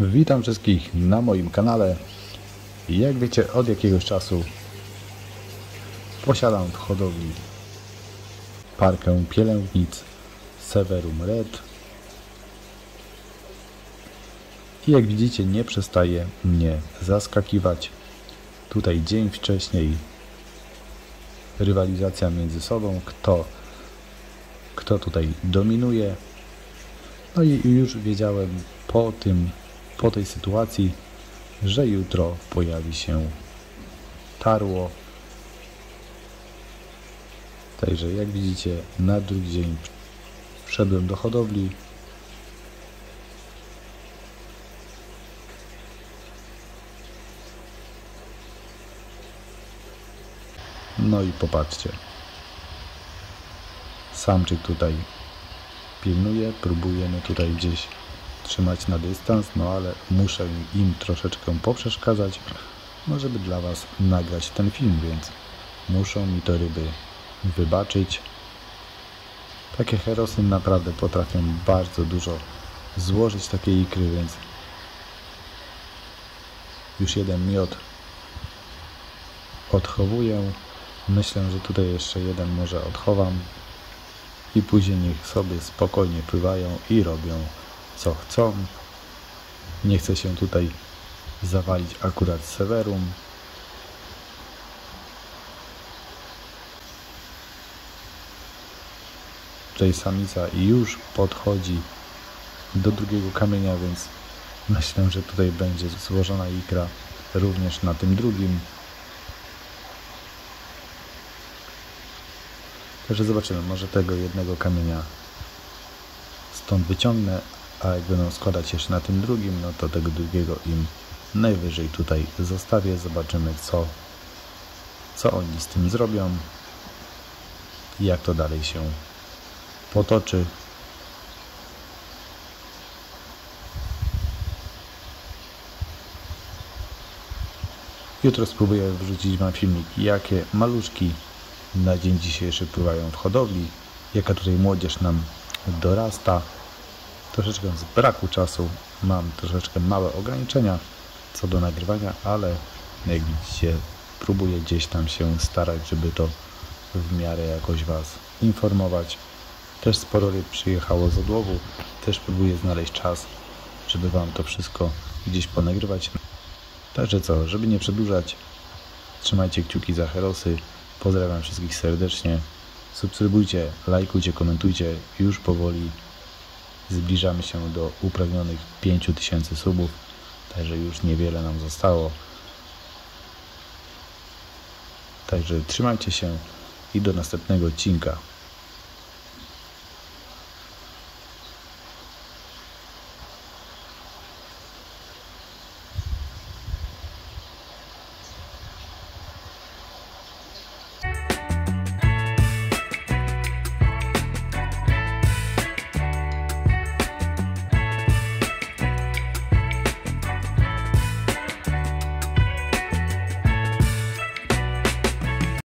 Witam wszystkich na moim kanale. Jak wiecie, od jakiegoś czasu posiadam w hodowli parkę pielęgnic Severum Red. I jak widzicie, nie przestaje mnie zaskakiwać. Tutaj dzień wcześniej rywalizacja między sobą, kto, kto tutaj dominuje. No i już wiedziałem po tym, po tej sytuacji, że jutro pojawi się tarło. Także jak widzicie, na drugi dzień wszedłem do hodowli. No i popatrzcie. Samczyk tutaj pilnuje, próbujemy tutaj gdzieś trzymać na dystans, no ale muszę im troszeczkę poprzeszkadzać, no żeby dla Was nagrać ten film, więc muszą mi to ryby wybaczyć. Takie herosy naprawdę potrafią bardzo dużo złożyć takiej ikry, więc już jeden miod odchowuję. Myślę, że tutaj jeszcze jeden może odchowam i później niech sobie spokojnie pływają i robią co chcą. Nie chcę się tutaj zawalić akurat Severum. Tutaj samica już podchodzi do drugiego kamienia, więc myślę, że tutaj będzie złożona ikra również na tym drugim. Także zobaczymy, może tego jednego kamienia stąd wyciągnę, a jak będą składać jeszcze na tym drugim, no to tego drugiego im najwyżej tutaj zostawię. Zobaczymy, co, co oni z tym zrobią i jak to dalej się potoczy. Jutro spróbuję wrzucić Wam filmik, jakie maluszki na dzień dzisiejszy pływają w hodowli, jaka tutaj młodzież nam dorasta. Troszeczkę z braku czasu mam troszeczkę małe ograniczenia co do nagrywania, ale jak widzicie próbuję gdzieś tam się starać, żeby to w miarę jakoś Was informować. Też sporo ryb przyjechało z odłowu, też próbuję znaleźć czas, żeby Wam to wszystko gdzieś ponagrywać. Także co, żeby nie przedłużać, trzymajcie kciuki za herosy. Pozdrawiam wszystkich serdecznie. Subskrybujcie, lajkujcie, komentujcie. Już powoli zbliżamy się do upragnionych 5000 subów. Także już niewiele nam zostało. Także trzymajcie się i do następnego odcinka.